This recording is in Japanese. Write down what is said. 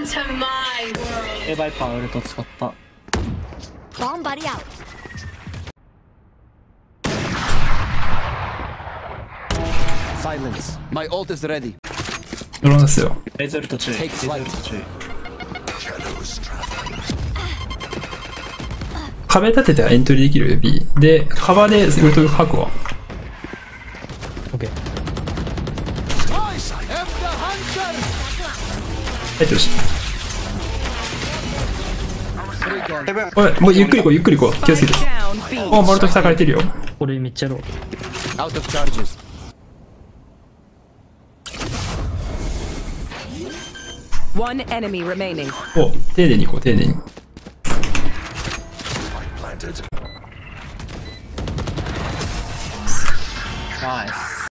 My. エバイパーウルト使った Bomb buddy out. Silence. My ult is ready. ドローンですよ。レイズウルト注意レイ.ルト注意壁立ててエントリーできる B。で、カバーでウルト吐くわ。OK 入ってるし。おいもうゆっくりこうゆっくりこう。気をつけて。おボルト塞がれてるよ。俺めっちゃローアウトチャージスお丁寧にこう丁寧に。ナイス